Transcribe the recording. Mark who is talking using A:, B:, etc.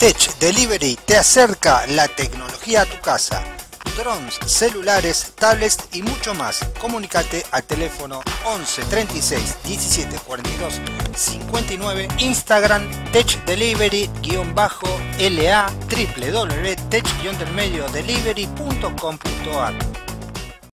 A: Tech Delivery te acerca la tecnología a tu casa. Drones, celulares, tablets y mucho más. Comunicate al teléfono 11 36 17 42 59, Instagram Tech Delivery-LA, www.tech-delivery.com.ar